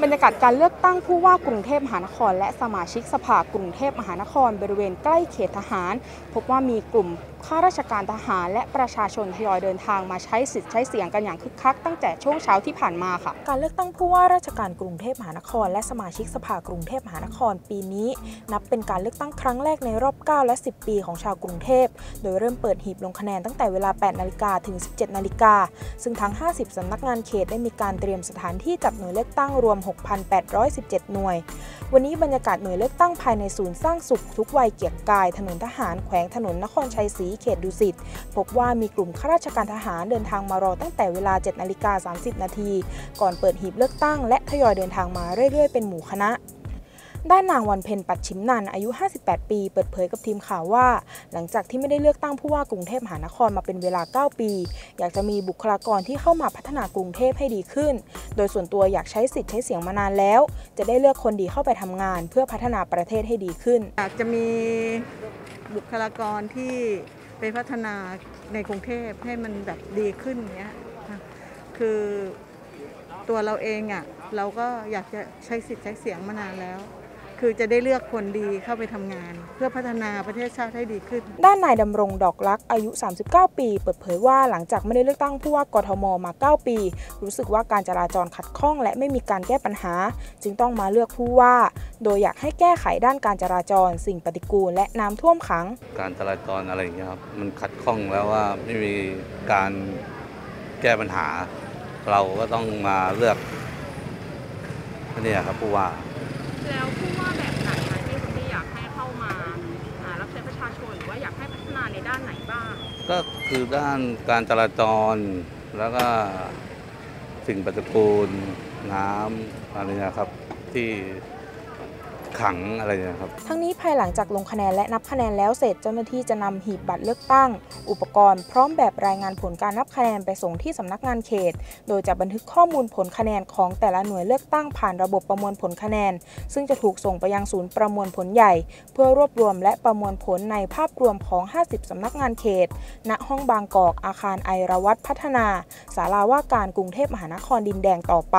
บรรยากาศการเลือกตั้งผู้ว่ากรุงเทพมหานคร และสมาชิกสภากรุงเทพมหานคร บริเวณใกล้เขตทหาร พบว่ามีกลุ่มข้าราชการทหาร และประชาชนทยอยเดินทางมาใช้สิทธิ์ใช้เสียงกันอย่างคึกคักตั้งแต่ช่วงเช้าที่ผ่านมาค่ะการเลือกตั้งผู้ว่าราชการกรุงเทพมหานคร และสมาชิกสภากรุงเทพมหานคร ปีนี้ นับเป็นการเลือกตั้งครั้งแรกในรอบ 9 และ 10 ปีของชาวกรุงเทพโดยเริ่มเปิดหีบลงคะแนนตั้งแต่เวลา 8 นาฬิกาถึง 17 นาฬิกาซึ่งทั้ง 50สำนักงานเขตได้มีการเตรียมสถานที่จัดหน่วยเลือกตั้งรวม6,817 หน่วย วันนี้บรรยากาศหน่วยเลือกตั้งภายในศูนย์สร้างสุขทุกวัยเกียรติกาย ถนนทหารแขวงถนนนครชัยศรีเขตดุสิต พบว่ามีกลุ่มข้าราชการทหารเดินทางมารอตั้งแต่เวลา7นาฬิกา30 นาที ก่อนเปิดหีบเลือกตั้ง และทยอยเดินทางมาเรื่อยๆ เป็นหมู่คณะ ด้านนางวันเพ็ญปัดชิมนันอายุ 58 ปี เปิดเผยกับทีมข่าวว่า หลังจากที่ไม่ได้เลือกตั้งผู้ว่ากรุงเทพมหานครมาเป็นเวลา 9 ปี อยากจะมีบุคลากรที่เข้ามาพัฒนากรุงเทพให้ดีขึ้น โดยส่วนตัวอยากใช้สิทธิ์ใช้เสียงมานานแล้ว จะได้เลือกคนดีเข้าไปทำงาน เพื่อพัฒนาประเทศให้ดีขึ้น อยากจะมีบุคลากรที่ไปพัฒนาในกรุงเทพให้มันแบบดีขึ้นเนี้ยคือตัวเราเองอะ่ะเราก็อยากจะใช้สิทธิ์ใช้เสียงมานานแล้ว คือจะได้เลือกคนดีเข้าไปทำงาน เพื่อพัฒนาประเทศชาติให้ดีขึ้น ด้านนายดำรงดอกลักษณ์อายุ 39 ปี เปิดเผยว่าหลังจากไม่ได้เลือกตั้งผู้ว่ากทมมา 9 ปี รู้สึกว่าการจราจรขัดข้อง และไม่มีการแก้ปัญหา จึงต้องมาเลือกผู้ว่า โดยอยากให้แก้ไขด้านการจราจร สิ่งปฏิกูล และน้ำท่วมขัง การจราจรอะไรอย่างเงี้ยครับมันขัดข้องแล้วว่าไม่มีการแก้ปัญหา เราก็ต้องมาเลือกเนี่ยครับผู้ว่า แล้วผู้ว่าแบบไหนคะที่คุณที่อยากให้เข้ามาอ่ารับใช้ประชาชนหรือว่าอยากให้พัฒนาในด้านไหนบ้าง ก็คือด้านการจราจรแล้วก็สิ่งปฏิกูลน้ำอะไรนะครับที่ ขังอะไรนี่ยครับ ทั้งนี้ภายหลังจากลงคะแนนและนับคะแนนแล้วเสร็จเจ้าหน้าที่จะนำหีบบัตรเลือกตั้ง อุปกรณ์พร้อมแบบรายงานผลการนับคะแนนไปส่งที่สำนักงานเขต โดยจะบันทึกข้อมูลผลคะแนนของแต่ละหน่วยเลือกตั้งผ่านระบบประมวลผลคะแนน ซึ่งจะถูกส่งไปยังศูนย์ประมวลผลใหญ่ เพื่อรวบรวมและประมวลผลในภาพรวมของ 50สำนักงานเขต ณ ห้องบางกอก อาคารไอรวัตพัฒนาศาลาว่าการกรุงเทพมหานครดินแดงต่อไป